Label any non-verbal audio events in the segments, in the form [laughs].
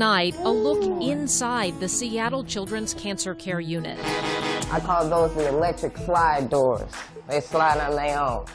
Tonight, a look inside the Seattle Children's Cancer Care Unit. I call those the electric slide doors. They slide on their own.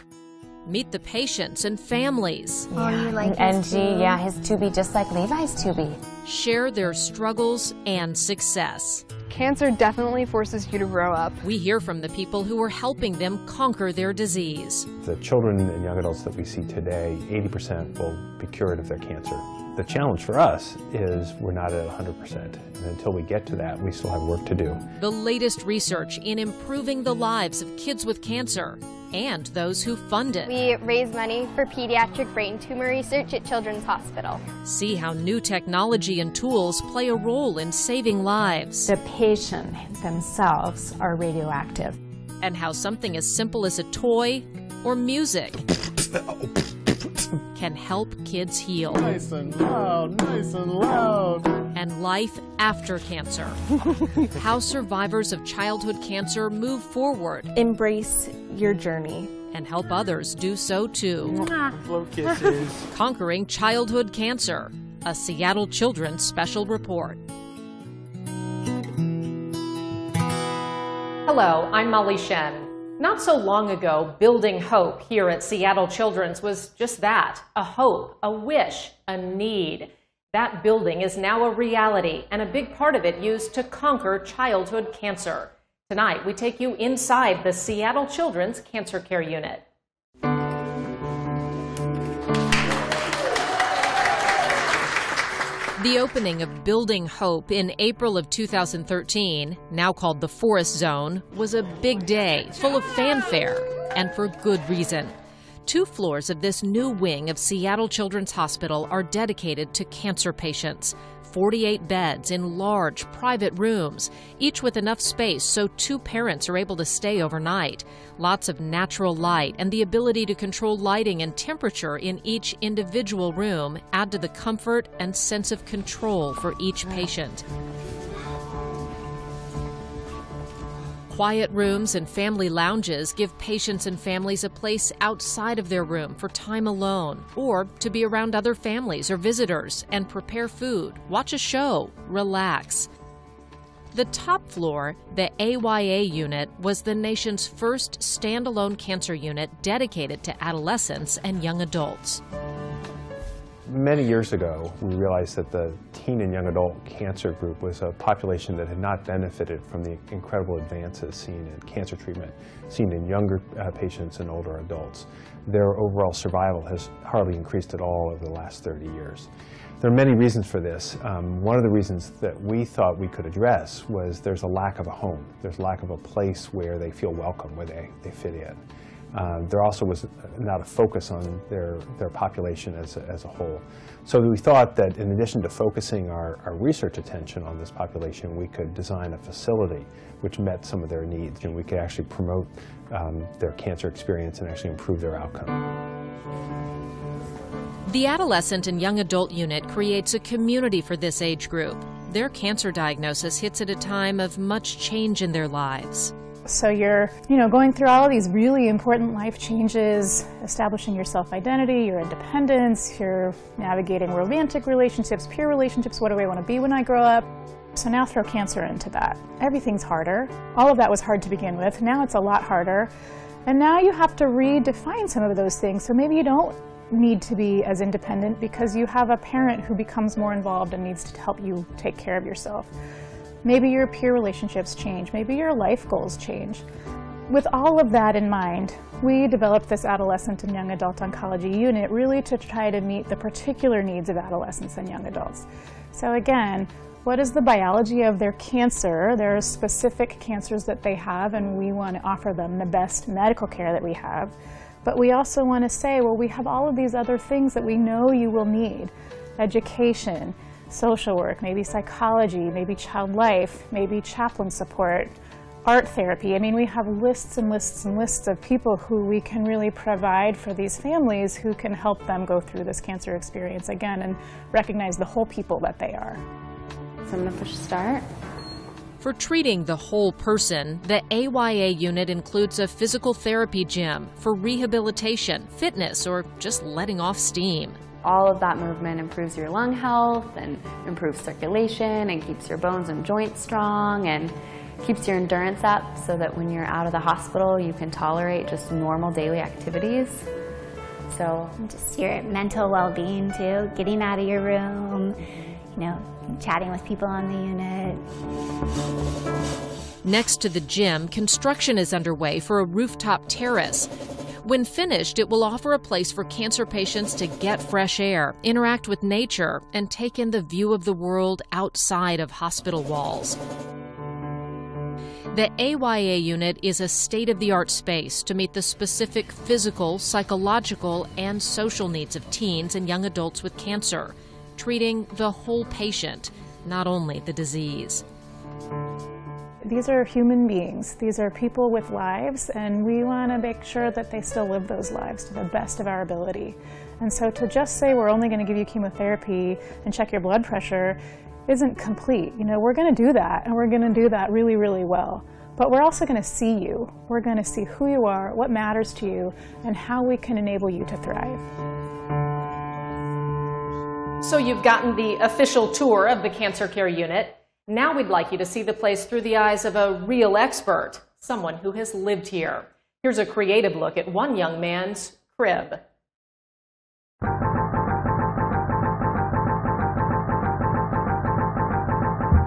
Meet the patients and families. Oh, you like NG, yeah, his tubie just like Levi's tubie. Share their struggles and success. Cancer definitely forces you to grow up. We hear from the people who are helping them conquer their disease. The children and young adults that we see today, 80% will be cured of their cancer. The challenge for us is we're not at 100%. And until we get to that, we still have work to do. The latest research in improving the lives of kids with cancer and those who fund it. We raise money for pediatric brain tumor research at Children's Hospital. See how new technology and tools play a role in saving lives. The patient themselves are radioactive. And how something as simple as a toy or music [laughs] [laughs] can help kids heal. Nice and loud, nice and loud. And life after cancer. [laughs] How survivors of childhood cancer move forward. Embrace your journey. And help others do so too. Blow kisses. [laughs] Conquering Childhood Cancer, a Seattle Children's Special Report. Hello, I'm Molly Shen. Not so long ago, building hope here at Seattle Children's was just that a hope, a wish, a need. That building is now a reality and a big part of it used to conquer childhood cancer. Tonight, we take you inside the Seattle Children's Cancer Care Unit. The opening of Building Hope in April of 2013, now called the Forest Zone, was a big day, full of fanfare, and for good reason. Two floors of this new wing of Seattle Children's Hospital are dedicated to cancer patients. 48 beds in large private rooms, each with enough space so two parents are able to stay overnight. Lots of natural light and the ability to control lighting and temperature in each individual room add to the comfort and sense of control for each patient. Quiet rooms and family lounges give patients and families a place outside of their room for time alone, or to be around other families or visitors and prepare food, watch a show, relax. The top floor, the AYA unit, was the nation's first standalone cancer unit dedicated to adolescents and young adults. Many years ago, we realized that the teen and young adult cancer group was a population that had not benefited from the incredible advances seen in cancer treatment, seen in younger uh, patients and older adults. Their overall survival has hardly increased at all over the last 30 years. There are many reasons for this. Um, one of the reasons that we thought we could address was there's a lack of a home. There's lack of a place where they feel welcome, where they, they fit in. Uh, there also was not a focus on their, their population as a, as a whole. So we thought that in addition to focusing our, our research attention on this population, we could design a facility which met some of their needs and we could actually promote um, their cancer experience and actually improve their outcome. The Adolescent and Young Adult Unit creates a community for this age group. Their cancer diagnosis hits at a time of much change in their lives. So you're, you know, going through all of these really important life changes, establishing your self-identity, your independence, you're navigating romantic relationships, peer relationships, what do I want to be when I grow up? So now throw cancer into that. Everything's harder. All of that was hard to begin with. Now it's a lot harder. And now you have to redefine some of those things. So maybe you don't need to be as independent because you have a parent who becomes more involved and needs to help you take care of yourself. Maybe your peer relationships change. Maybe your life goals change. With all of that in mind, we developed this adolescent and young adult oncology unit really to try to meet the particular needs of adolescents and young adults. So again, what is the biology of their cancer? There are specific cancers that they have and we want to offer them the best medical care that we have. But we also want to say, well, we have all of these other things that we know you will need. Education, social work, maybe psychology, maybe child life, maybe chaplain support, art therapy. I mean, we have lists and lists and lists of people who we can really provide for these families who can help them go through this cancer experience again and recognize the whole people that they are. So I'm going to push start. For treating the whole person, the AYA unit includes a physical therapy gym for rehabilitation, fitness, or just letting off steam. All of that movement improves your lung health and improves circulation and keeps your bones and joints strong and keeps your endurance up so that when you're out of the hospital you can tolerate just normal daily activities. So just your mental well-being too, getting out of your room, you know, chatting with people on the unit. Next to the gym, construction is underway for a rooftop terrace. When finished, it will offer a place for cancer patients to get fresh air, interact with nature, and take in the view of the world outside of hospital walls. The AYA unit is a state of the art space to meet the specific physical, psychological, and social needs of teens and young adults with cancer, treating the whole patient, not only the disease. These are human beings. These are people with lives, and we want to make sure that they still live those lives to the best of our ability. And so to just say we're only going to give you chemotherapy and check your blood pressure isn't complete. You know, we're going to do that, and we're going to do that really, really well. But we're also going to see you. We're going to see who you are, what matters to you, and how we can enable you to thrive. So you've gotten the official tour of the cancer care unit. Now we'd like you to see the place through the eyes of a real expert, someone who has lived here. Here's a creative look at one young man's crib.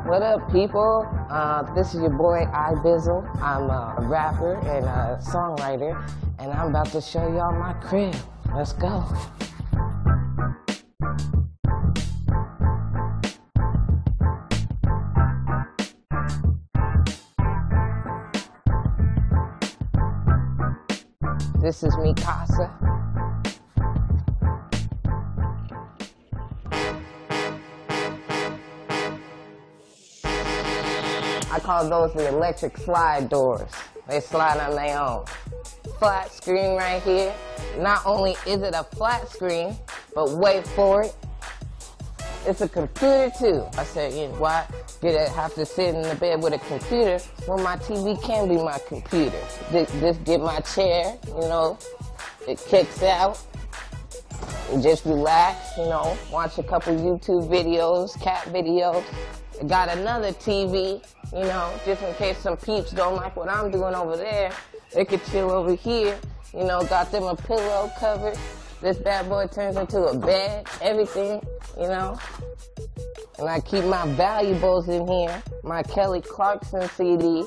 What up, people? Uh, this is your boy iBizzle. I'm a rapper and a songwriter, and I'm about to show y'all my crib. Let's go. This is mi casa. I call those the electric slide doors. They slide on their own. Flat screen right here. Not only is it a flat screen, but wait for it. It's a computer too. I said, you know, why did I have to sit in the bed with a computer when my TV can be my computer? Just get my chair, you know, it kicks out. And just relax, you know, watch a couple YouTube videos, cat videos. I got another TV, you know, just in case some peeps don't like what I'm doing over there. They could chill over here. You know, got them a pillow covered. This bad boy turns into a bed, everything, you know. And I keep my valuables in here. My Kelly Clarkson CD,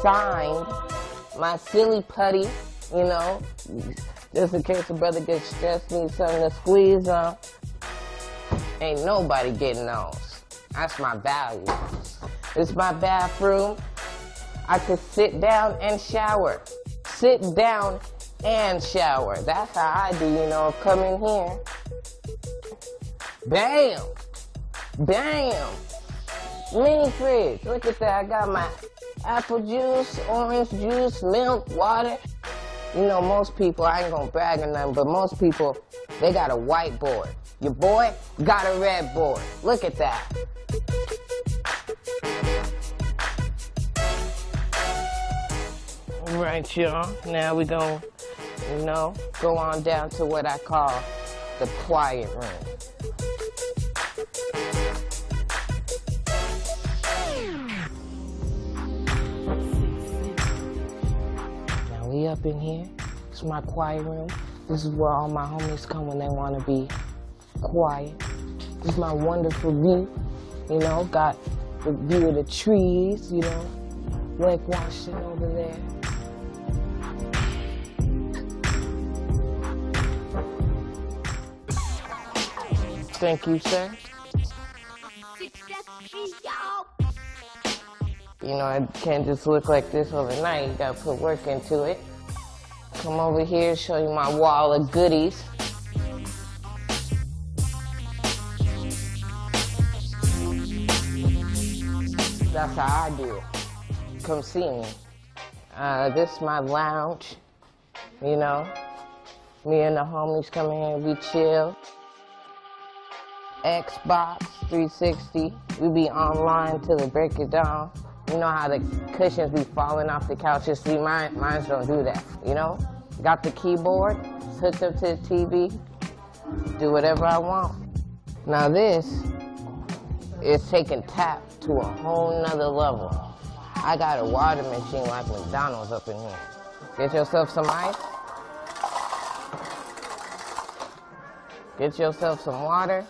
signed. My silly putty, you know, just in case a brother gets stressed, needs something to squeeze on. Ain't nobody getting those. That's my values. It's my bathroom. I could sit down and shower. Sit down and shower. That's how I do, you know, come in here. Bam! Bam! Mini fridge. Look at that. I got my apple juice, orange juice, milk, water. You know, most people, I ain't gonna brag on them, but most people, they got a whiteboard. Your boy got a red board. Look at that. All right, y'all. Now we gonna, you know, go on down to what I call the quiet room. Now we up in here. It's my quiet room. This is where all my homies come when they want to be quiet. This is my wonderful view. You know, got the view of the trees, you know, Lake Washington over there. Thank you, sir. You know, I can't just look like this overnight. You gotta put work into it. Come over here, show you my wall of goodies. That's how I do it. Come see me. Uh, this is my lounge, you know. Me and the homies come in we chill. Xbox 360. We be online till they break it down. You know how the cushions be falling off the couches? See, mine, mine don't do that, you know? Got the keyboard, hooked up to the TV. do whatever I want. Now this is taking tap to a whole nother level. I got a water machine like McDonald's up in here. Get yourself some ice. Get yourself some water.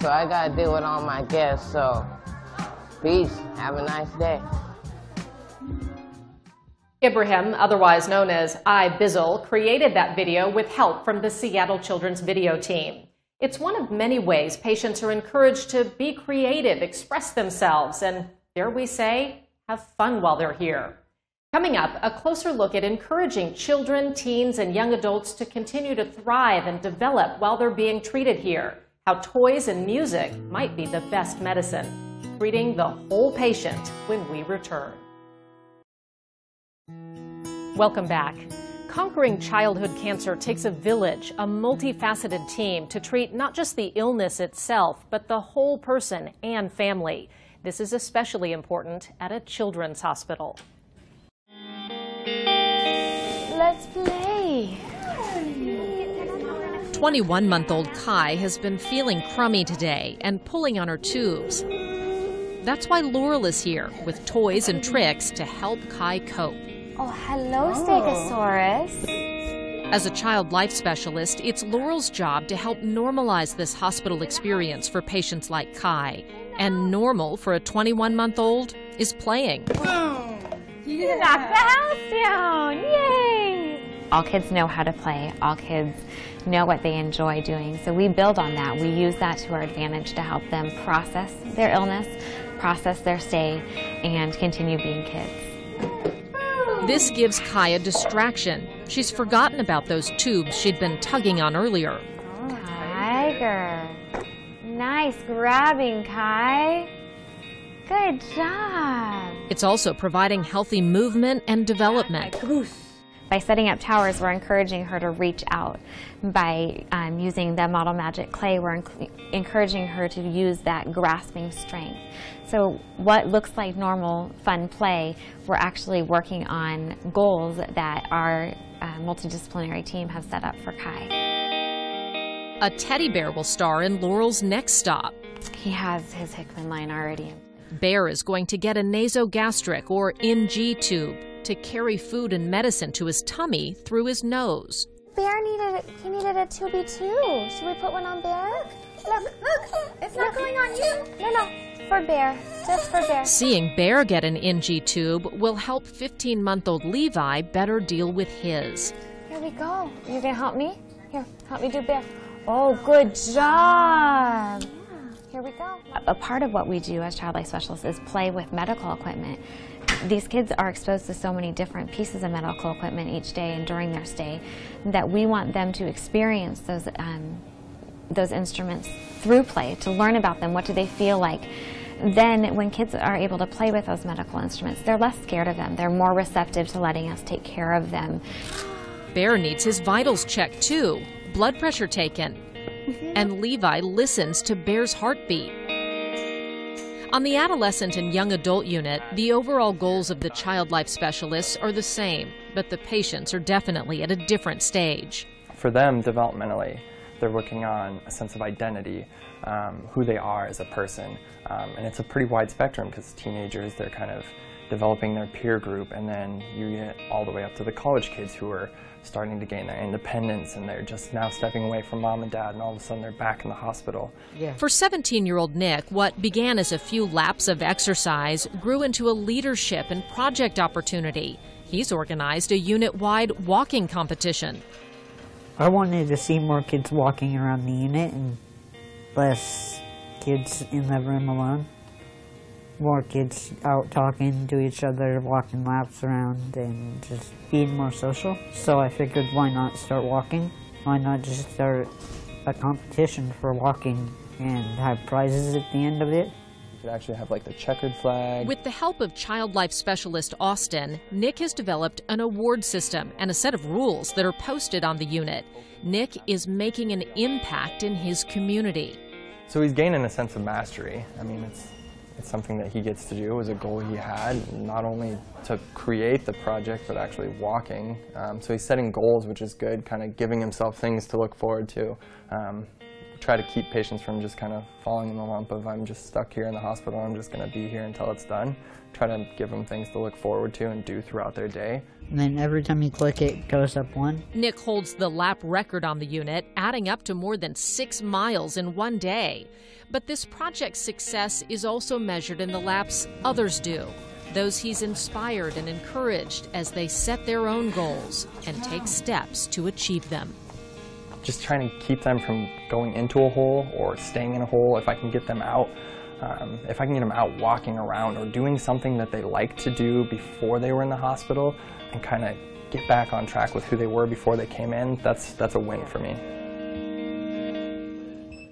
So I gotta deal with all my guests, so peace. Have a nice day. Ibrahim, otherwise known as I Bizzle, created that video with help from the Seattle Children's Video Team. It's one of many ways patients are encouraged to be creative, express themselves, and dare we say, have fun while they're here. Coming up, a closer look at encouraging children, teens, and young adults to continue to thrive and develop while they're being treated here. How toys and music might be the best medicine. Treating the whole patient when we return. Welcome back. Conquering childhood cancer takes a village, a multifaceted team to treat not just the illness itself, but the whole person and family. This is especially important at a children's hospital. Let's play. 21 month old Kai has been feeling crummy today and pulling on her tubes. That's why Laurel is here with toys and tricks to help Kai cope. Oh, hello, Stegosaurus. Oh. As a child life specialist, it's Laurel's job to help normalize this hospital experience for patients like Kai. And normal for a 21 month old is playing. Boom! You knocked the house down. Yay! All kids know how to play. All kids know what they enjoy doing. So we build on that. We use that to our advantage to help them process their illness, process their stay, and continue being kids. This gives Kai a distraction. She's forgotten about those tubes she'd been tugging on earlier. Tiger. Nice grabbing, Kai. Good job. It's also providing healthy movement and development. By setting up towers, we're encouraging her to reach out. By um, using the Model Magic clay, we're encouraging her to use that grasping strength. So what looks like normal, fun play, we're actually working on goals that our uh, multidisciplinary team has set up for Kai. A teddy bear will star in Laurel's next stop. He has his Hickman line already. Bear is going to get a nasogastric or NG tube to carry food and medicine to his tummy through his nose. Bear needed he needed a tubie too. Should we put one on Bear? Look, look, it's not going on you. No, no, for Bear, just for Bear. Seeing Bear get an NG tube will help 15 month old Levi better deal with his. Here we go. You gonna help me? Here, help me do Bear. Oh, good job. Here we go. A part of what we do as child life specialists is play with medical equipment. These kids are exposed to so many different pieces of medical equipment each day and during their stay that we want them to experience those um, those instruments through play to learn about them. What do they feel like? Then, when kids are able to play with those medical instruments, they're less scared of them. They're more receptive to letting us take care of them. Bear needs his vitals checked too, blood pressure taken, and Levi listens to Bear's heartbeat. On the adolescent and young adult unit, the overall goals of the child life specialists are the same, but the patients are definitely at a different stage. For them, developmentally, they're working on a sense of identity, um, who they are as a person. Um, and it's a pretty wide spectrum because teenagers, they're kind of developing their peer group, and then you get all the way up to the college kids who are starting to gain their independence and they're just now stepping away from mom and dad, and all of a sudden they're back in the hospital. For 17 year old Nick, what began as a few laps of exercise grew into a leadership and project opportunity. He's organized a unit wide walking competition. I wanted to see more kids walking around the unit and less kids in the room alone. More kids out talking to each other, walking laps around, and just being more social. So I figured why not start walking? Why not just start a competition for walking and have prizes at the end of it? You could actually have like the checkered flag. With the help of child life specialist Austin, Nick has developed an award system and a set of rules that are posted on the unit. Nick is making an impact in his community. So he's gaining a sense of mastery. I mean, it's it's something that he gets to do. It was a goal he had, not only to create the project, but actually walking. Um, so he's setting goals, which is good, kind of giving himself things to look forward to. Um, try to keep patients from just kind of falling in the lump of I'm just stuck here in the hospital, I'm just going to be here until it's done. Try to give them things to look forward to and do throughout their day. And then every time you click it, it goes up one. Nick holds the lap record on the unit, adding up to more than six miles in one day. But this project's success is also measured in the laps others do. Those he's inspired and encouraged as they set their own goals and take steps to achieve them just trying to keep them from going into a hole or staying in a hole. If I can get them out, um, if I can get them out walking around or doing something that they liked to do before they were in the hospital and kind of get back on track with who they were before they came in, that's, that's a win for me.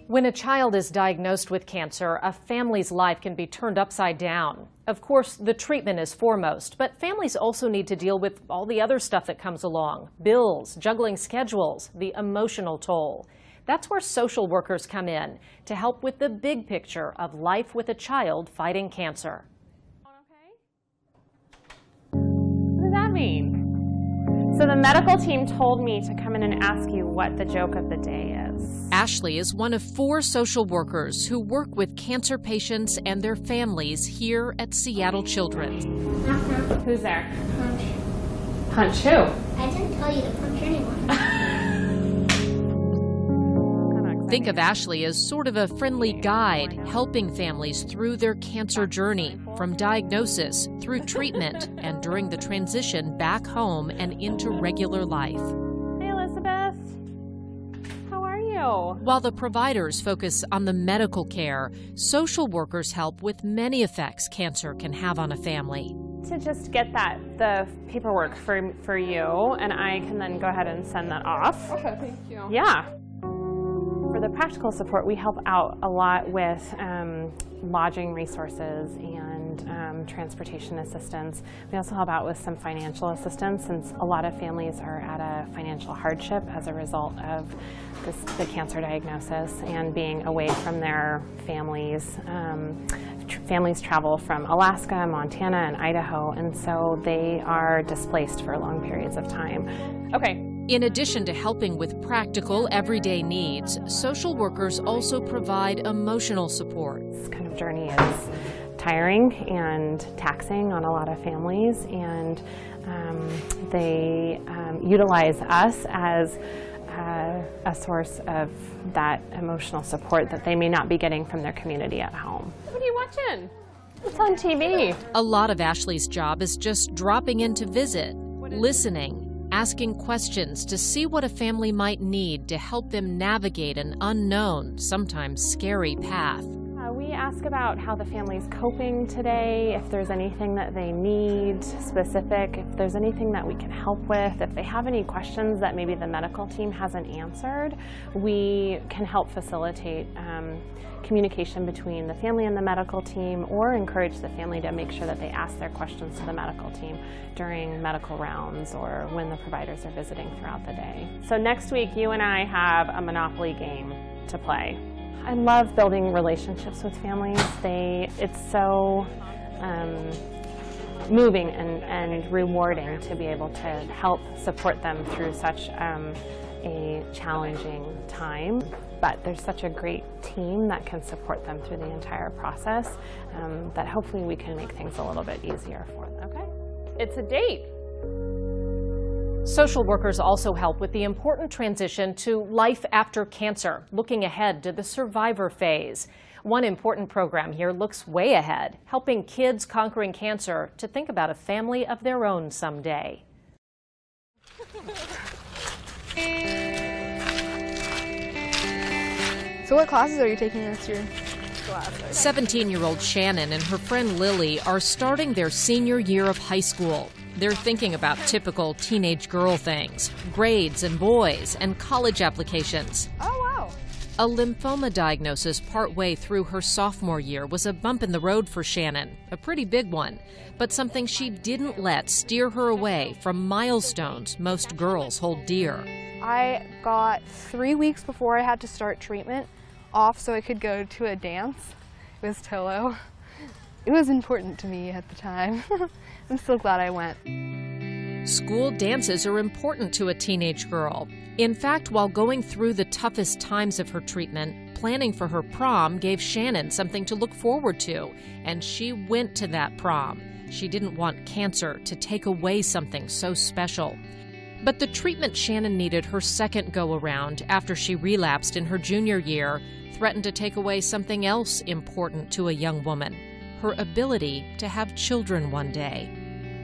When a child is diagnosed with cancer, a family's life can be turned upside down. Of course, the treatment is foremost, but families also need to deal with all the other stuff that comes along bills, juggling schedules, the emotional toll. That's where social workers come in to help with the big picture of life with a child fighting cancer. That mean? So the medical team told me to come in and ask you what the joke of the day is. Ashley is one of four social workers who work with cancer patients and their families here at Seattle Children's. Who's there? Punch. Punch who? I didn't tell you to punch anyone. [laughs] Think of Ashley as sort of a friendly guide, helping families through their cancer journey, from diagnosis through treatment [laughs] and during the transition back home and into regular life. Hey, Elizabeth. How are you? While the providers focus on the medical care, social workers help with many effects cancer can have on a family. To just get that the paperwork for for you, and I can then go ahead and send that off. Okay, thank you. Yeah. For the practical support, we help out a lot with um, lodging resources and um, transportation assistance. We also help out with some financial assistance since a lot of families are at a financial hardship as a result of this, the cancer diagnosis and being away from their families. Um, families travel from Alaska, Montana, and Idaho, and so they are displaced for long periods of time. Okay, in addition to helping with practical, everyday needs, social workers also provide emotional support. This kind of journey is tiring and taxing on a lot of families, and um, they um, utilize us as uh, a source of that emotional support that they may not be getting from their community at home. What are you watching? It's on TV. A lot of Ashley's job is just dropping in to visit, listening, asking questions to see what a family might need to help them navigate an unknown, sometimes scary path. Ask about how the family's coping today, if there's anything that they need specific, if there's anything that we can help with, if they have any questions that maybe the medical team hasn't answered, we can help facilitate um, communication between the family and the medical team or encourage the family to make sure that they ask their questions to the medical team during medical rounds or when the providers are visiting throughout the day. So next week you and I have a Monopoly game to play. I love building relationships with families. They, it's so um, moving and, and rewarding to be able to help support them through such um, a challenging time but there's such a great team that can support them through the entire process um, that hopefully we can make things a little bit easier for them. Okay? It's a date. Social workers also help with the important transition to life after cancer, looking ahead to the survivor phase. One important program here looks way ahead, helping kids conquering cancer to think about a family of their own someday. So what classes are you taking this year? 17 year old Shannon and her friend Lily are starting their senior year of high school. They're thinking about typical teenage girl things grades and boys and college applications. Oh, wow. A lymphoma diagnosis partway through her sophomore year was a bump in the road for Shannon, a pretty big one, but something she didn't let steer her away from milestones most girls hold dear. I got three weeks before I had to start treatment off so I could go to a dance with Tolo. [laughs] It was important to me at the time. [laughs] I'm still glad I went. School dances are important to a teenage girl. In fact, while going through the toughest times of her treatment, planning for her prom gave Shannon something to look forward to, and she went to that prom. She didn't want cancer to take away something so special. But the treatment Shannon needed her second go around after she relapsed in her junior year threatened to take away something else important to a young woman her ability to have children one day.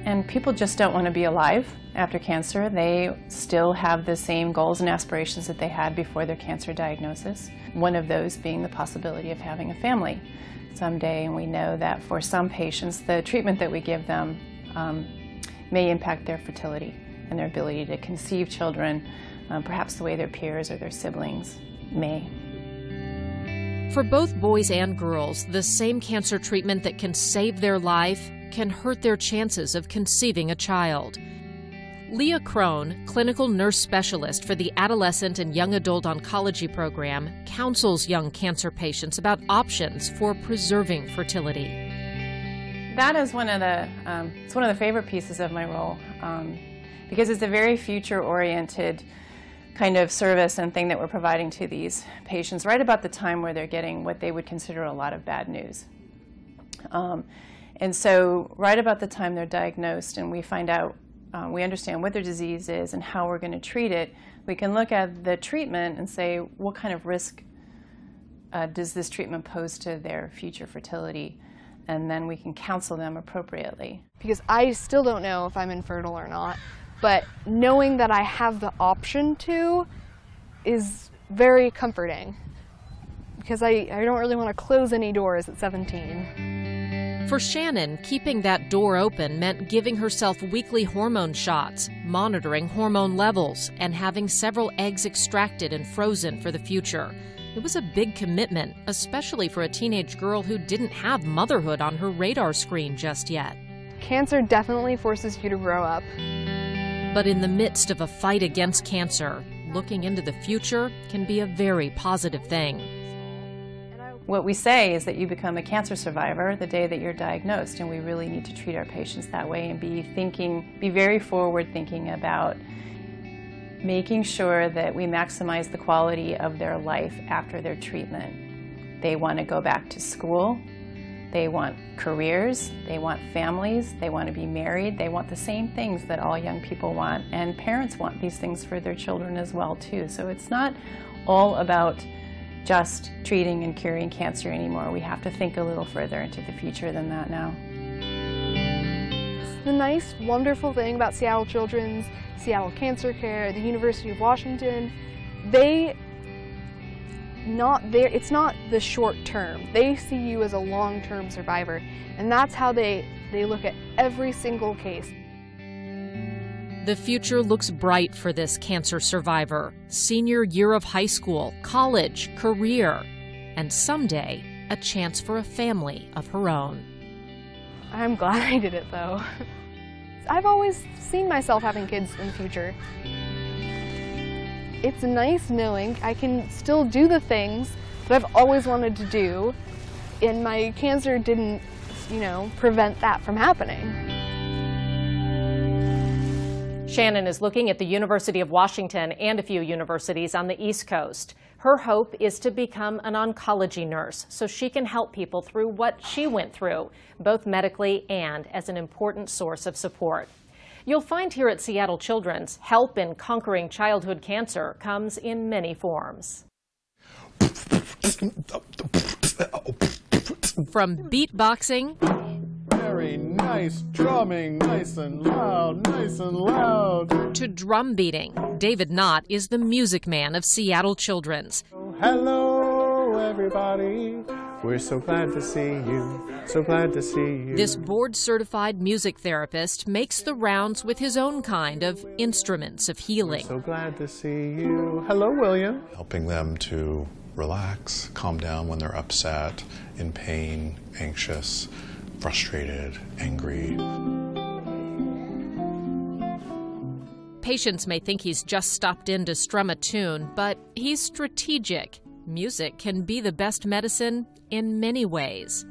And people just don't want to be alive after cancer. They still have the same goals and aspirations that they had before their cancer diagnosis. One of those being the possibility of having a family someday. And we know that for some patients, the treatment that we give them um, may impact their fertility and their ability to conceive children, um, perhaps the way their peers or their siblings may. For both boys and girls, the same cancer treatment that can save their life can hurt their chances of conceiving a child. Leah Crone, clinical nurse specialist for the Adolescent and Young Adult Oncology Program, counsels young cancer patients about options for preserving fertility. That is one of the um, it's one of the favorite pieces of my role um, because it's a very future-oriented kind of service and thing that we're providing to these patients right about the time where they're getting what they would consider a lot of bad news. Um, and so right about the time they're diagnosed and we find out, uh, we understand what their disease is and how we're going to treat it, we can look at the treatment and say what kind of risk uh, does this treatment pose to their future fertility? And then we can counsel them appropriately. Because I still don't know if I'm infertile or not but knowing that I have the option to is very comforting because I, I don't really want to close any doors at 17. For Shannon, keeping that door open meant giving herself weekly hormone shots, monitoring hormone levels, and having several eggs extracted and frozen for the future. It was a big commitment, especially for a teenage girl who didn't have motherhood on her radar screen just yet. Cancer definitely forces you to grow up. But in the midst of a fight against cancer, looking into the future can be a very positive thing. What we say is that you become a cancer survivor the day that you're diagnosed, and we really need to treat our patients that way and be thinking, be very forward thinking about making sure that we maximize the quality of their life after their treatment. They want to go back to school, they want careers, they want families, they want to be married, they want the same things that all young people want. And parents want these things for their children as well too. So it's not all about just treating and curing cancer anymore. We have to think a little further into the future than that now. The nice, wonderful thing about Seattle Children's, Seattle Cancer Care, the University of Washington, they not there it's not the short term. They see you as a long-term survivor and that's how they they look at every single case. The future looks bright for this cancer survivor. Senior year of high school college career and someday a chance for a family of her own. I'm glad [laughs] i did it though. I've always seen myself having kids in the future it's nice knowing I can still do the things that I've always wanted to do, and my cancer didn't, you know, prevent that from happening. Shannon is looking at the University of Washington and a few universities on the East Coast. Her hope is to become an oncology nurse so she can help people through what she went through, both medically and as an important source of support. You'll find here at Seattle Children's, help in conquering childhood cancer comes in many forms. From beatboxing. Very nice drumming, nice and loud, nice and loud. To drum beating. David Knott is the music man of Seattle Children's. Hello, everybody. We're so glad to see you, so glad to see you. This board certified music therapist makes the rounds with his own kind of instruments of healing. We're so glad to see you. Hello, William. Helping them to relax, calm down when they're upset, in pain, anxious, frustrated, angry. Patients may think he's just stopped in to strum a tune, but he's strategic. Music can be the best medicine in many ways.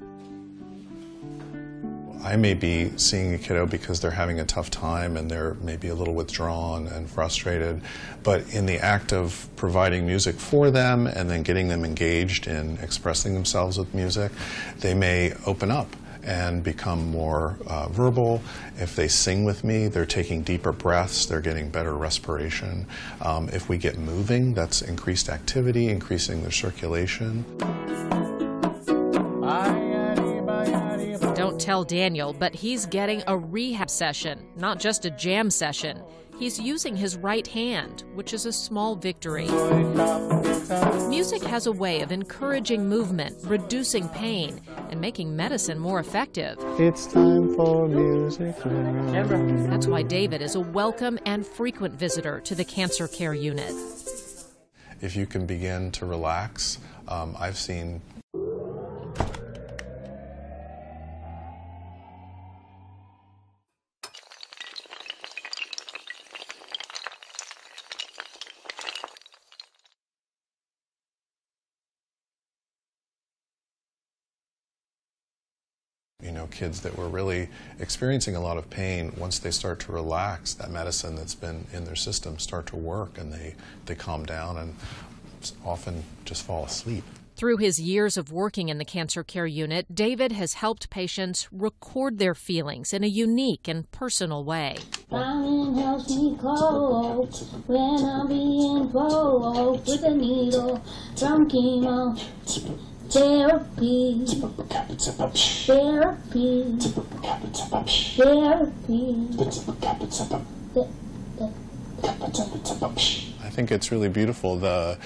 I may be seeing a kiddo because they're having a tough time and they're maybe a little withdrawn and frustrated, but in the act of providing music for them and then getting them engaged in expressing themselves with music, they may open up and become more uh, verbal. If they sing with me, they're taking deeper breaths, they're getting better respiration. Um, if we get moving, that's increased activity, increasing their circulation. Tell Daniel, but he's getting a rehab session, not just a jam session. He's using his right hand, which is a small victory. Music has a way of encouraging movement, reducing pain, and making medicine more effective. It's time for music now. That's why David is a welcome and frequent visitor to the cancer care unit. If you can begin to relax, um, I've seen kids that were really experiencing a lot of pain, once they start to relax, that medicine that's been in their system start to work and they, they calm down and often just fall asleep. Through his years of working in the cancer care unit, David has helped patients record their feelings in a unique and personal way. helps me cope when I'm being poked with a needle from chemo. Therapy. Therapy. Therapy. I think it's really beautiful the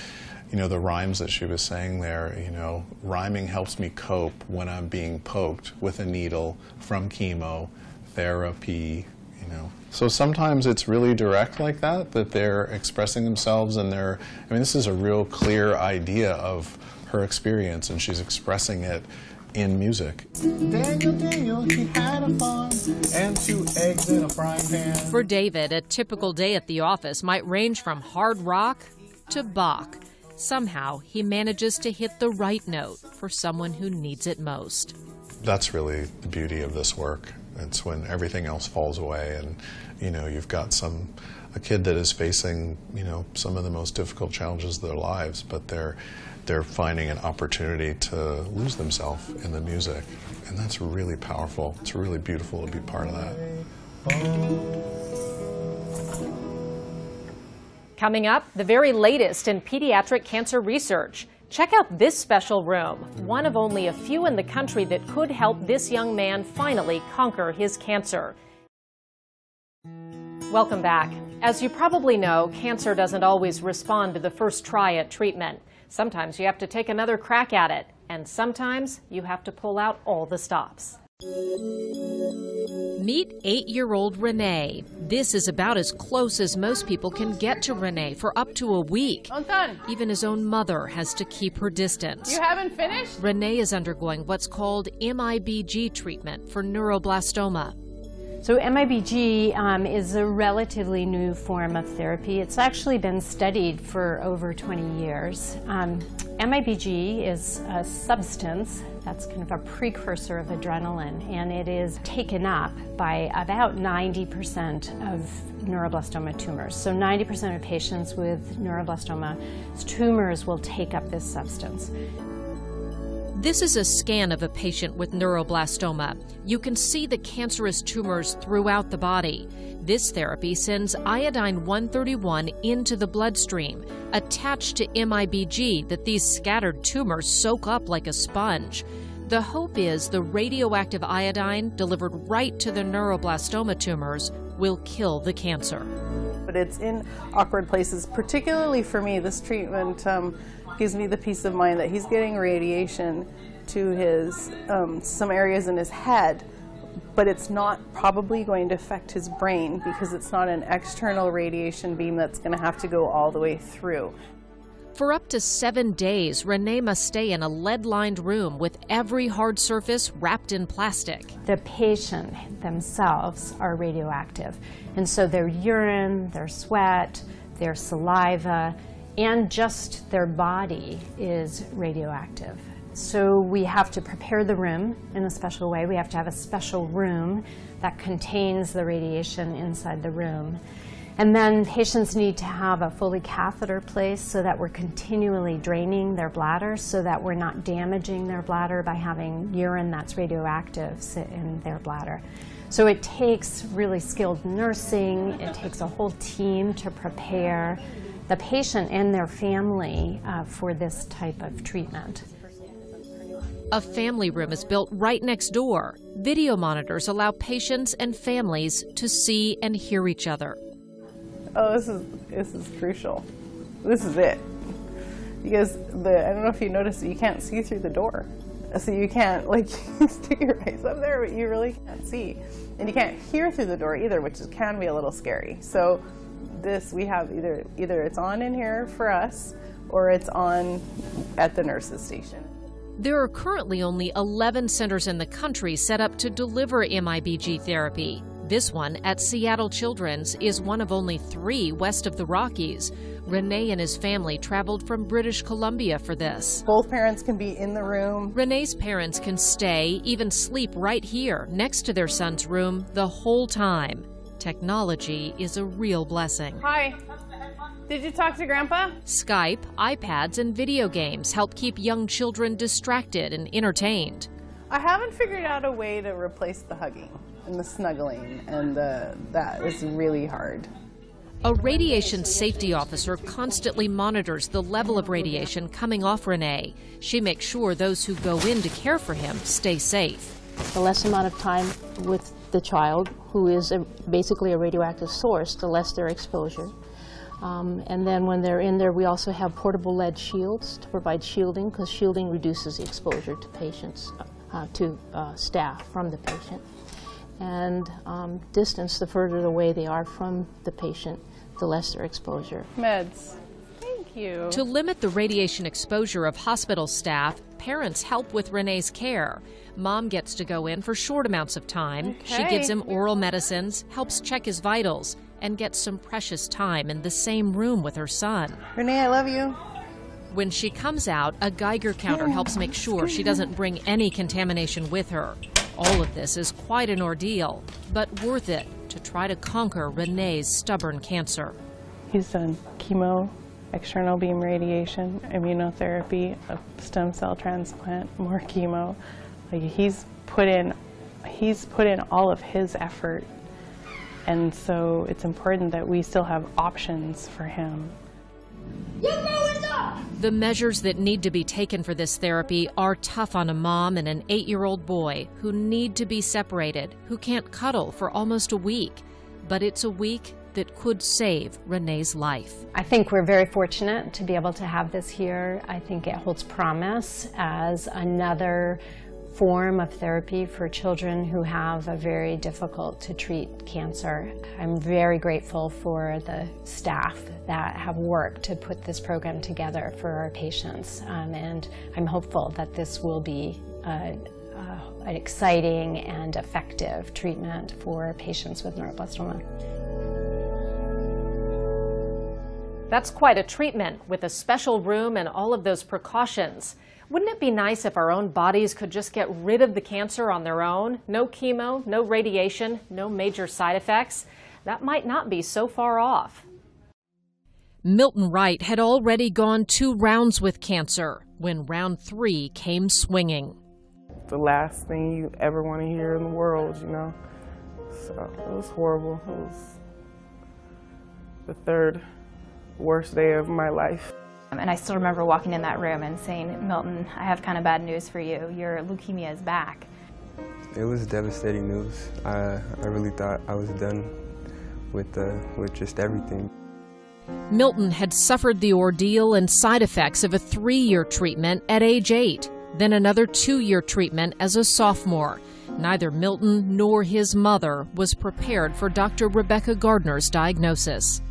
you know the rhymes that she was saying there you know rhyming helps me cope when i'm being poked with a needle from chemo therapy you know so sometimes it's really direct like that that they're expressing themselves and they're i mean this is a real clear idea of her experience and she's expressing it in music. Daniel, Daniel, he had a farm and two eggs in a frying pan. For David, a typical day at the office might range from hard rock to Bach. Somehow, he manages to hit the right note for someone who needs it most. That's really the beauty of this work. It's when everything else falls away and, you know, you've got some a kid that is facing, you know, some of the most difficult challenges of their lives, but they're they're finding an opportunity to lose themselves in the music. And that's really powerful. It's really beautiful to be part of that. Coming up, the very latest in pediatric cancer research. Check out this special room, one of only a few in the country that could help this young man finally conquer his cancer. Welcome back. As you probably know, cancer doesn't always respond to the first try at treatment. Sometimes you have to take another crack at it, and sometimes you have to pull out all the stops. Meet eight year old Renee. This is about as close as most people can get to Renee for up to a week. Even his own mother has to keep her distance. You haven't finished? Renee is undergoing what's called MIBG treatment for neuroblastoma. So MIBG um, is a relatively new form of therapy. It's actually been studied for over 20 years. Um, MIBG is a substance that's kind of a precursor of adrenaline, and it is taken up by about 90% of neuroblastoma tumors. So 90% of patients with neuroblastoma tumors will take up this substance. This is a scan of a patient with neuroblastoma. You can see the cancerous tumors throughout the body. This therapy sends iodine 131 into the bloodstream, attached to MIBG that these scattered tumors soak up like a sponge. The hope is the radioactive iodine delivered right to the neuroblastoma tumors will kill the cancer. But it's in awkward places, particularly for me. This treatment um, gives me the peace of mind that he's getting radiation to his um, some areas in his head, but it's not probably going to affect his brain because it's not an external radiation beam that's going to have to go all the way through. For up to seven days, Renee must stay in a lead lined room with every hard surface wrapped in plastic. The patient themselves are radioactive, and so their urine, their sweat, their saliva, and just their body is radioactive. So we have to prepare the room in a special way. We have to have a special room that contains the radiation inside the room. And then patients need to have a Foley catheter placed so that we're continually draining their bladder so that we're not damaging their bladder by having urine that's radioactive sit in their bladder. So it takes really skilled nursing, it takes a whole team to prepare the patient and their family uh, for this type of treatment. A family room is built right next door. Video monitors allow patients and families to see and hear each other. Oh, this is this is crucial. This is it. Because the I don't know if you noticed you can't see through the door. So you can't like [laughs] stick your face up there, but you really can't see. And you can't hear through the door either, which is, can be a little scary. So this we have either either it's on in here for us or it's on at the nurse's station. There are currently only 11 centers in the country set up to deliver MIBG therapy. This one at Seattle Children's is one of only three west of the Rockies. Renee and his family traveled from British Columbia for this. Both parents can be in the room. Renee's parents can stay, even sleep right here next to their son's room the whole time. Technology is a real blessing. Hi. Did you talk to Grandpa? Skype, iPads, and video games help keep young children distracted and entertained. I haven't figured out a way to replace the hugging and the snuggling, and the, that is really hard. A radiation safety officer constantly monitors the level of radiation coming off Renee. She makes sure those who go in to care for him stay safe. The less amount of time with the child, who is a, basically a radioactive source, the less their exposure. Um, and then when they're in there, we also have portable lead shields to provide shielding because shielding reduces the exposure to patients, uh, to uh, staff from the patient. And um, distance, the further away they are from the patient, the less their exposure. Meds. Thank you. To limit the radiation exposure of hospital staff, parents help with Renee's care. Mom gets to go in for short amounts of time. Okay. She gives him oral medicines, helps check his vitals, and gets some precious time in the same room with her son. Renee, I love you. When she comes out, a Geiger counter helps make sure she doesn't bring any contamination with her. All of this is quite an ordeal, but worth it to try to conquer Renee's stubborn cancer. He's done chemo, external beam radiation, immunotherapy, a stem cell transplant, more chemo. Like he's put in he's put in all of his effort. And so it's important that we still have options for him. The measures that need to be taken for this therapy are tough on a mom and an eight year old boy who need to be separated, who can't cuddle for almost a week. But it's a week that could save Renee's life. I think we're very fortunate to be able to have this here. I think it holds promise as another form of therapy for children who have a very difficult to treat cancer. I'm very grateful for the staff that have worked to put this program together for our patients um, and I'm hopeful that this will be a, a, an exciting and effective treatment for patients with neuroblastoma. That's quite a treatment with a special room and all of those precautions. Wouldn't it be nice if our own bodies could just get rid of the cancer on their own? No chemo, no radiation, no major side effects. That might not be so far off. Milton Wright had already gone two rounds with cancer when round three came swinging. The last thing you ever want to hear in the world, you know. So it was horrible. It was the third worst day of my life. And I still remember walking in that room and saying, Milton, I have kind of bad news for you. Your leukemia is back. It was devastating news. I, I really thought I was done with, uh, with just everything. Milton had suffered the ordeal and side effects of a three year treatment at age eight, then another two year treatment as a sophomore. Neither Milton nor his mother was prepared for Dr. Rebecca Gardner's diagnosis.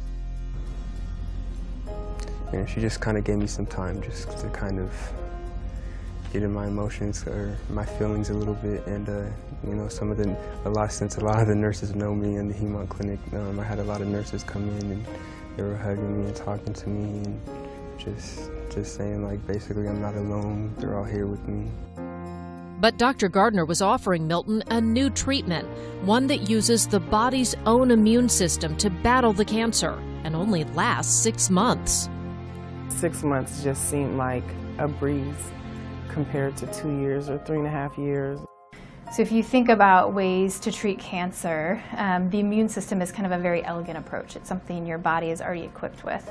And she just kind of gave me some time just to kind of get in my emotions or my feelings a little bit. And uh, you know, some of the a lot since a lot of the nurses know me in the Hem-Onc clinic, um, I had a lot of nurses come in and they were hugging me and talking to me and just just saying like basically I'm not alone. They're all here with me. But Dr. Gardner was offering Milton a new treatment, one that uses the body's own immune system to battle the cancer and only lasts six months. Six months just seemed like a breeze compared to two years or three and a half years. So if you think about ways to treat cancer, um, the immune system is kind of a very elegant approach. It's something your body is already equipped with.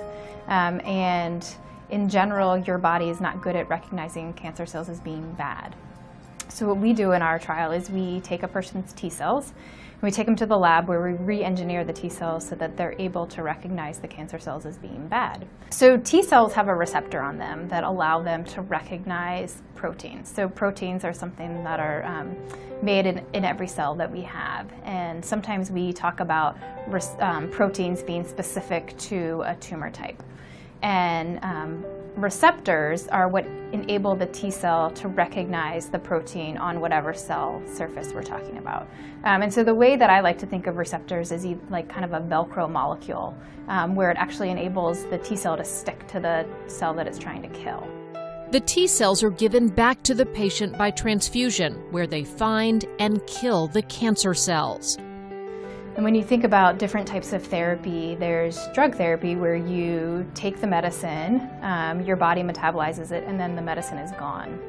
Um, and in general, your body is not good at recognizing cancer cells as being bad. So what we do in our trial is we take a person's T cells we take them to the lab where we re-engineer the T cells so that they're able to recognize the cancer cells as being bad. So T cells have a receptor on them that allow them to recognize proteins. So proteins are something that are um, made in, in, every cell that we have. And sometimes we talk about um, proteins being specific to a tumor type. And um, receptors are what enable the T cell to recognize the protein on whatever cell surface we're talking about. Um, and so the way that I like to think of receptors is like kind of a Velcro molecule, um, where it actually enables the T cell to stick to the cell that it's trying to kill. The T cells are given back to the patient by transfusion, where they find and kill the cancer cells. And when you think about different types of therapy, there's drug therapy where you take the medicine, um, your body metabolizes it, and then the medicine is gone.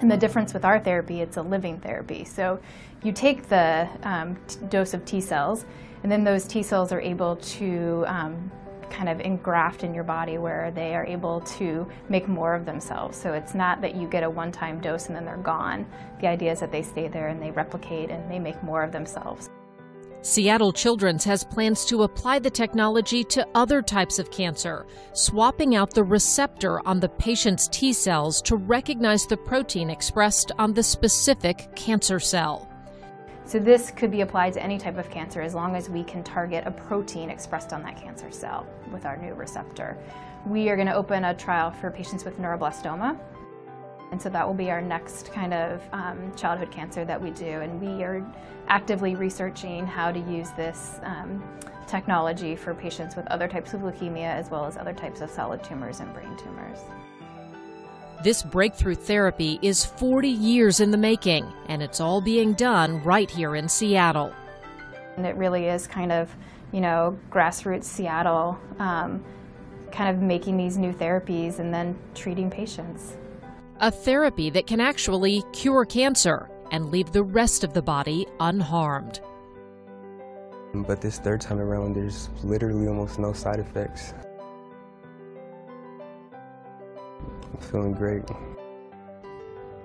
And the difference with our therapy, it's a living therapy. So you take the um, dose of T cells, and then those T cells are able to um, kind of engraft in your body where they are able to make more of themselves. So it's not that you get a one-time dose and then they're gone. The idea is that they stay there and they replicate and they make more of themselves. Seattle Children's has plans to apply the technology to other types of cancer, swapping out the receptor on the patient's T cells to recognize the protein expressed on the specific cancer cell. So this could be applied to any type of cancer as long as we can target a protein expressed on that cancer cell with our new receptor. We are going to open a trial for patients with neuroblastoma, and so that will be our next kind of um, childhood cancer that we do. And we are actively researching how to use this um, technology for patients with other types of leukemia as well as other types of solid tumors and brain tumors. This breakthrough therapy is 40 years in the making, and it's all being done right here in Seattle. And it really is kind of, you know, grassroots Seattle, um, kind of making these new therapies and then treating patients a therapy that can actually cure cancer and leave the rest of the body unharmed. But this third time around, there's literally almost no side effects. I'm feeling great.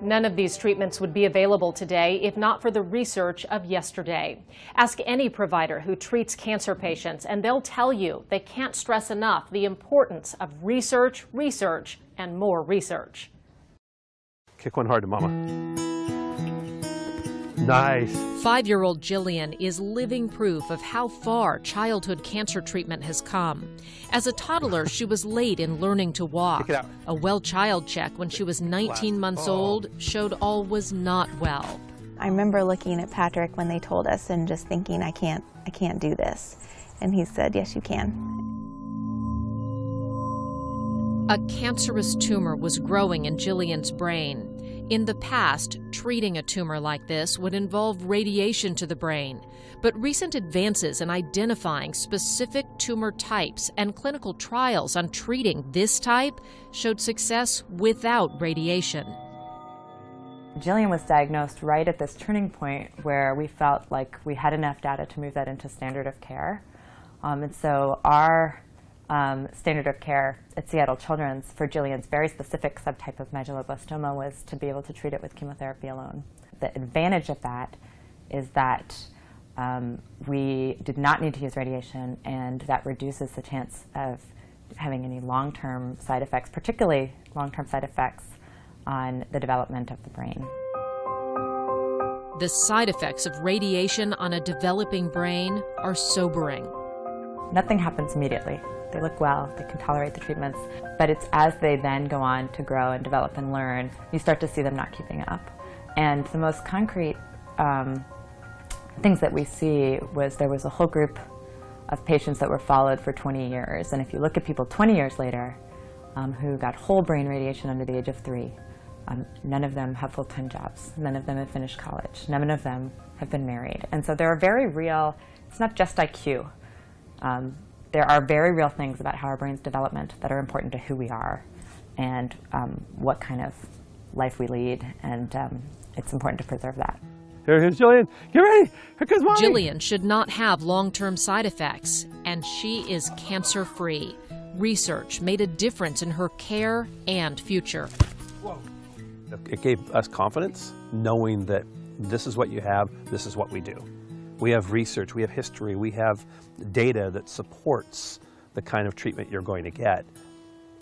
None of these treatments would be available today if not for the research of yesterday. Ask any provider who treats cancer patients, and they'll tell you they can't stress enough the importance of research, research, and more research. Kick one hard to mama. Mm. Nice. Five year old Jillian is living proof of how far childhood cancer treatment has come. As a toddler, she was late in learning to walk. A well child check when she was 19 months oh. old showed all was not well. I remember looking at Patrick when they told us and just thinking, I can't, I can't do this. And he said, Yes, you can. A cancerous tumor was growing in Jillian's brain. In the past, treating a tumor like this would involve radiation to the brain, but recent advances in identifying specific tumor types and clinical trials on treating this type showed success without radiation. Jillian was diagnosed right at this turning point where we felt like we had enough data to move that into standard of care. Um, and so our um, standard of care at Seattle Children's for Jillian's very specific subtype of medulloblastoma was to be able to treat it with chemotherapy alone. The advantage of that is that um, we did not need to use radiation, and that reduces the chance of having any long-term side effects, particularly long-term side effects on the development of the brain. The side effects of radiation on a developing brain are sobering. nothing happens immediately. They look well, they can tolerate the treatments, but it's as they then go on to grow and develop and learn, you start to see them not keeping up. And the most concrete um, things that we see was there was a whole group of patients that were followed for 20 years. And if you look at people 20 years later um, who got whole brain radiation under the age of three, um, none of them have full-time jobs. None of them have finished college. None of them have been married. And so there are very real, it's not just IQ. Um, there are very real things about how our brain's development that are important to who we are and um, what kind of life we lead. And um, it's important to preserve that. Here's Jillian. Get ready. Here comes mommy. Jillian should not have long term side effects, and she is cancer free. Research made a difference in her care and future. It gave us confidence knowing that this is what you have, this is what we do. We have research, we have history, we have data that supports the kind of treatment you're going to get.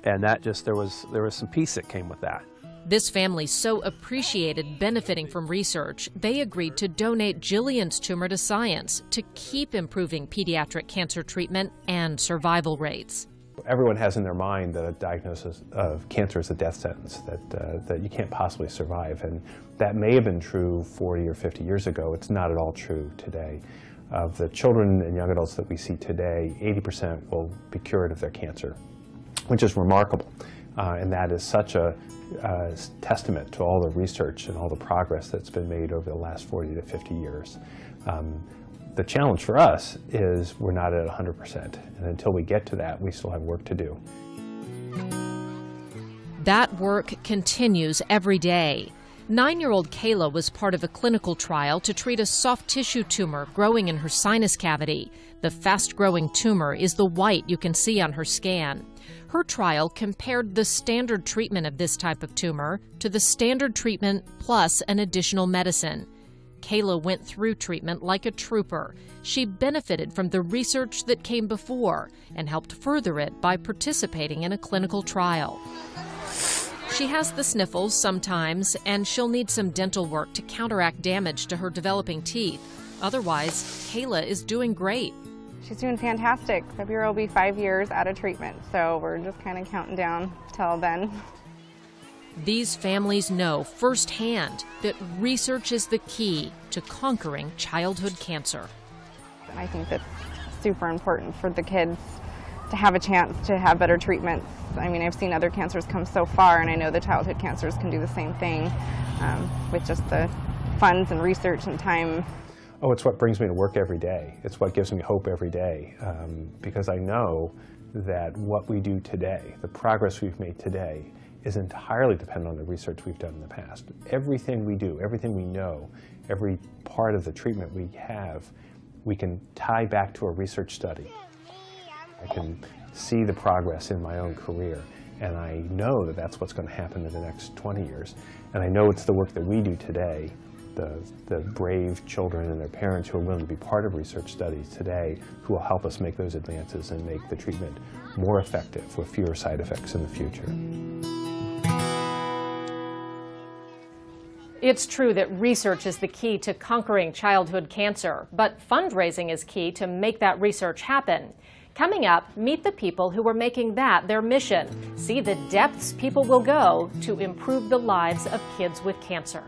And that just, there was, there was some peace that came with that. This family so appreciated benefiting from research, they agreed to donate Jillian's tumor to science to keep improving pediatric cancer treatment and survival rates. Everyone has in their mind that a diagnosis of cancer is a death sentence, that, uh, that you can't possibly survive. And that may have been true 40 or 50 years ago. It's not at all true today. Of the children and young adults that we see today, 80% will be cured of their cancer, which is remarkable. Uh, and that is such a uh, testament to all the research and all the progress that's been made over the last 40 to 50 years. Um, the challenge for us is we're not at 100%, and until we get to that, we still have work to do. That work continues every day. Nine year old Kayla was part of a clinical trial to treat a soft tissue tumor growing in her sinus cavity. The fast growing tumor is the white you can see on her scan. Her trial compared the standard treatment of this type of tumor to the standard treatment plus an additional medicine. Kayla went through treatment like a trooper. She benefited from the research that came before and helped further it by participating in a clinical trial. She has the sniffles sometimes, and she'll need some dental work to counteract damage to her developing teeth. Otherwise, Kayla is doing great. She's doing fantastic. February will be five years out of treatment, so we're just kind of counting down till then. These families know firsthand that research is the key to conquering childhood cancer. I think that's super important for the kids to have a chance to have better treatments. I mean, I've seen other cancers come so far, and I know the childhood cancers can do the same thing um, with just the funds and research and time. Oh, it's what brings me to work every day. It's what gives me hope every day um, because I know that what we do today, the progress we've made today, is entirely dependent on the research we've done in the past. Everything we do, everything we know, every part of the treatment we have, we can tie back to a research study. I can see the progress in my own career, and I know that that's what's going to happen in the next 20 years. And I know it's the work that we do today, the, the brave children and their parents who are willing to be part of research studies today, who will help us make those advances and make the treatment more effective with fewer side effects in the future. It's true that research is the key to conquering childhood cancer, but fundraising is key to make that research happen. Coming up, meet the people who are making that their mission. See the depths people will go to improve the lives of kids with cancer.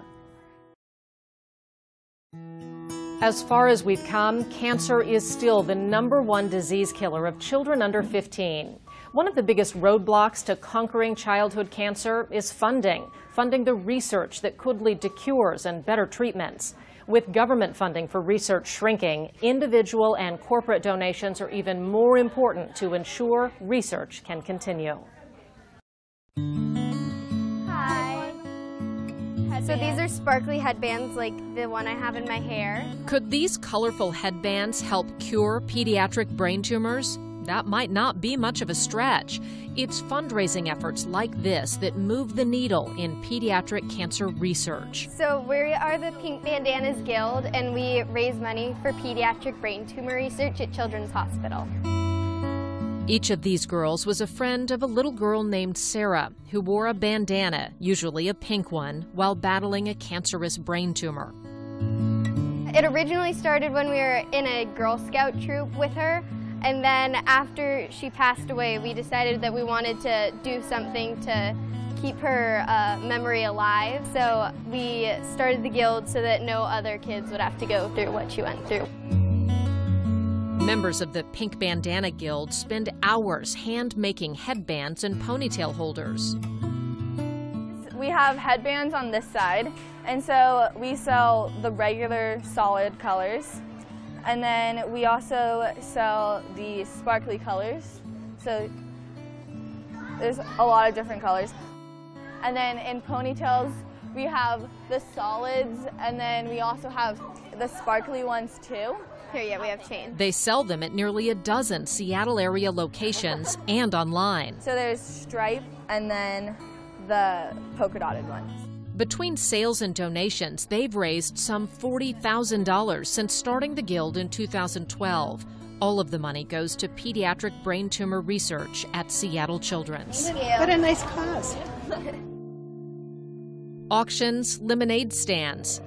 As far as we've come, cancer is still the number one disease killer of children under 15. One of the biggest roadblocks to conquering childhood cancer is funding, funding the research that could lead to cures and better treatments. With government funding for research shrinking, individual and corporate donations are even more important to ensure research can continue. Hi. So these are sparkly headbands like the one I have in my hair. Could these colorful headbands help cure pediatric brain tumors? That might not be much of a stretch. It's fundraising efforts like this that move the needle in pediatric cancer research. So we are the Pink Bandanas Guild and we raise money for pediatric brain tumor research at Children's Hospital. Each of these girls was a friend of a little girl named Sarah who wore a bandana, usually a pink one, while battling a cancerous brain tumor. It originally started when we were in a Girl Scout troop with her. And then after she passed away, we decided that we wanted to do something to keep her uh, memory alive. So we started the guild so that no other kids would have to go through what she went through. Members of the Pink Bandana Guild spend hours hand making headbands and ponytail holders. We have headbands on this side, and so we sell the regular solid colors. And then we also sell the sparkly colors. So there's a lot of different colors. And then in ponytails, we have the solids, and then we also have the sparkly ones too. Here, yeah, we have chain. They sell them at nearly a dozen Seattle area locations and online. So there's stripe and then the polka dotted ones. Between sales and donations, they've raised some $40,000 since starting the Guild in 2012. All of the money goes to pediatric brain tumor research at Seattle Children's. What a nice cause. Auctions, lemonade stands,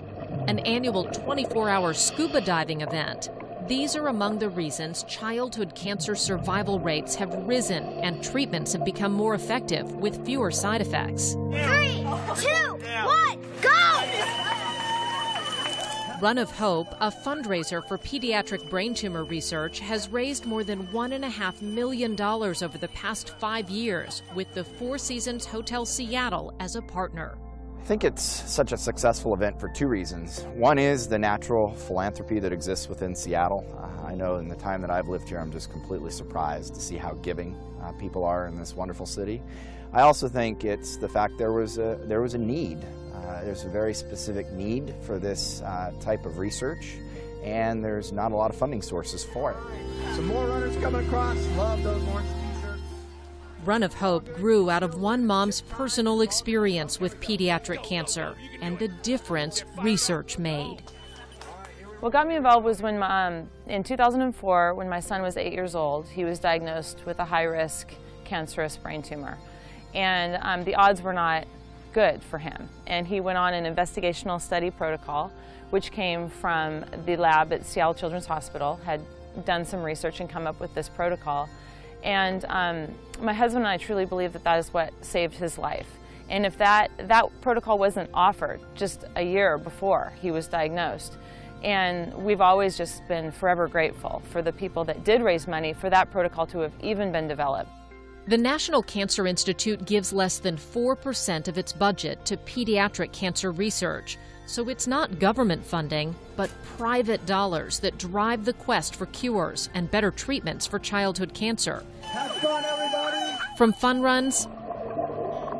an annual 24 hour scuba diving event. These are among the reasons childhood cancer survival rates have risen and treatments have become more effective with fewer side effects. Three, two, one, go! Run of Hope, a fundraiser for pediatric brain tumor research, has raised more than $1.5 million over the past five years with the Four Seasons Hotel Seattle as a partner. I think it's such a successful event for two reasons. One is the natural philanthropy that exists within Seattle. Uh, I know in the time that I've lived here, I'm just completely surprised to see how giving uh, people are in this wonderful city. I also think it's the fact there was a, there was a need. Uh, there's a very specific need for this uh, type of research, and there's not a lot of funding sources for it. Some more runners coming across. Love those orange Run of Hope grew out of one mom's personal experience with pediatric cancer and the difference research made. What got me involved was when, um, in 2004, when my son was eight years old, he was diagnosed with a high-risk cancerous brain tumor. And um, the odds were not good for him. And he went on an investigational study protocol, which came from the lab at Seattle Children's Hospital, had done some research and come up with this protocol. And um, my husband and I truly believe that that is what saved his life. And if that, that protocol wasn't offered just a year before he was diagnosed, and we've always just been forever grateful for the people that did raise money for that protocol to have even been developed. The National Cancer Institute gives less than 4% of its budget to pediatric cancer research. So it's not government funding, but private dollars that drive the quest for cures and better treatments for childhood cancer. Have fun, everybody! From fun runs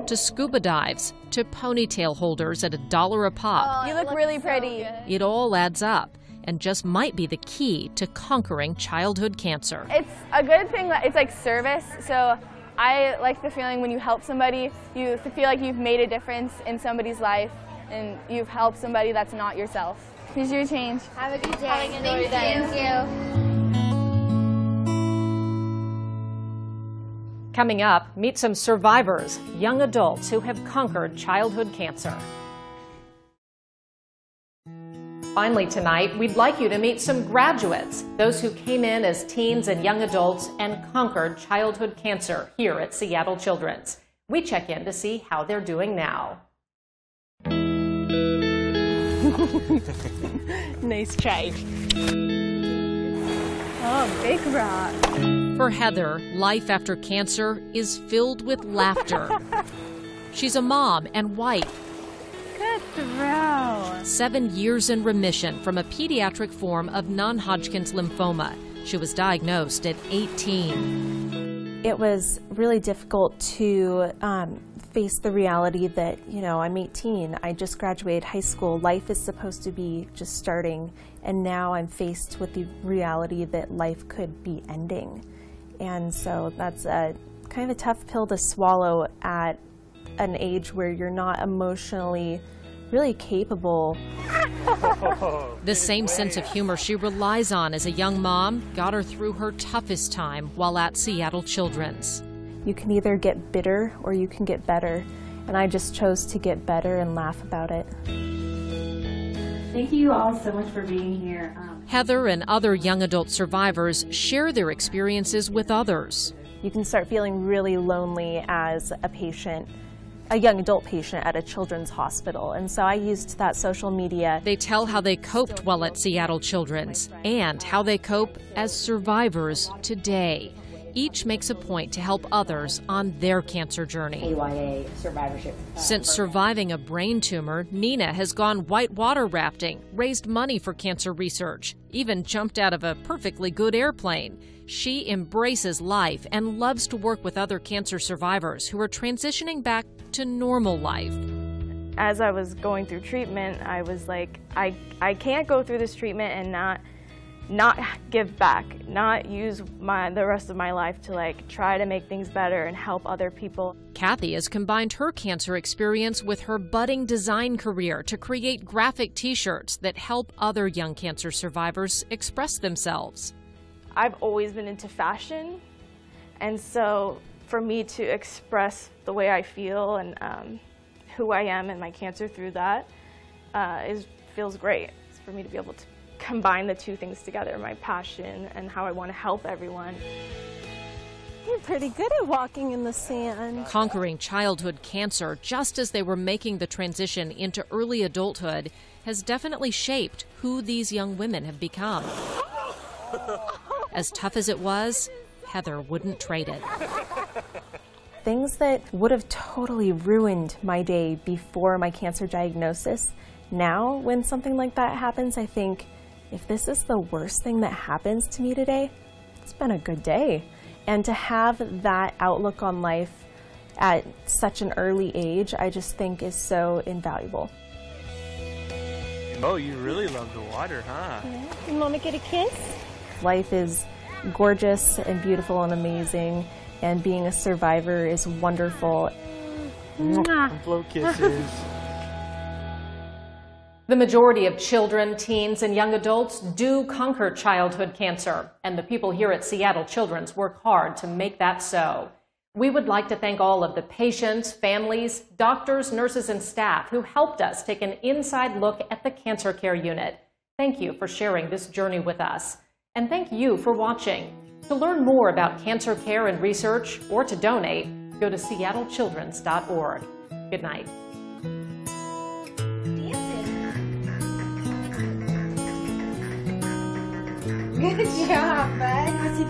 to scuba dives to ponytail holders at a dollar a pop. Oh, you look really pretty. It all adds up and just might be the key to conquering childhood cancer. It's a good thing that it's like service. So I like the feeling when you help somebody, you feel like you've made a difference in somebody's life and you've helped somebody that's not yourself. Here's your change. Have a good day. Have a good day. Thank you. Coming up, meet some survivors, young adults who have conquered childhood cancer. Finally, tonight, we'd like you to meet some graduates, those who came in as teens and young adults and conquered childhood cancer here at Seattle Children's. We check in to see how they're doing now. [laughs] nice try. Oh, big rock. For Heather, life after cancer is filled with laughter. [laughs] She's a mom and wife. Good throw. Seven years in remission from a pediatric form of non Hodgkin's lymphoma. She was diagnosed at 18. It was really difficult to um, face the reality that, you know, I'm 18, I just graduated high school, life is supposed to be just starting, and now I'm faced with the reality that life could be ending. And so that's a kind of a tough pill to swallow at an age where you're not emotionally really capable. [laughs] the same sense of humor she relies on as a young mom got her through her toughest time while at Seattle Children's. You can either get bitter or you can get better. And I just chose to get better and laugh about it. Thank you all so much for being here. Um, Heather and other young adult survivors share their experiences with others. You can start feeling really lonely as a patient, a young adult patient at a children's hospital. And so I used that social media. They tell how they coped while at Seattle Children's and how they cope as survivors today. Each makes a point to help others on their cancer journey. AYA survivorship. uh, Since program. surviving a brain tumor, Nina has gone whitewater rafting, raised money for cancer research, even jumped out of a perfectly good airplane. She embraces life and loves to work with other cancer survivors who are transitioning back to normal life. as I was going through treatment, I was like, I, I can't go through this treatment and not not give back, not use my the rest of my life to like try to make things better and help other people. Kathy has combined her cancer experience with her budding design career to create graphic t shirts that help other young cancer survivors express themselves. I've always been into fashion, and so for me to express the way I feel and um, who I am and my cancer through that uh, is feels great. It's for me to be able to combine the two things together, my passion and how I want to help everyone. You're pretty good at walking in the sand. Conquering childhood cancer just as they were making the transition into early adulthood has definitely shaped who these young women have become. As tough as it was, Heather wouldn't trade it. [laughs] Things that would have totally ruined my day before my cancer diagnosis. Now, when something like that happens, I think, if this is the worst thing that happens to me today, it's been a good day. And to have that outlook on life at such an early age, I just think is so invaluable. Oh, you really love the water, huh? You want to get a kiss? Life is gorgeous and beautiful and amazing, and being a survivor is wonderful. Blow kisses. The majority of children, teens, and young adults do conquer childhood cancer, and the people here at Seattle Children's work hard to make that so. We would like to thank all of the patients, families, doctors, nurses, and staff who helped us take an inside look at the cancer care unit. Thank you for sharing this journey with us. And thank you for watching. To learn more about cancer care and research or to donate, go to seattlechildrens.org. Good night. [laughs] Good job, bud. What's it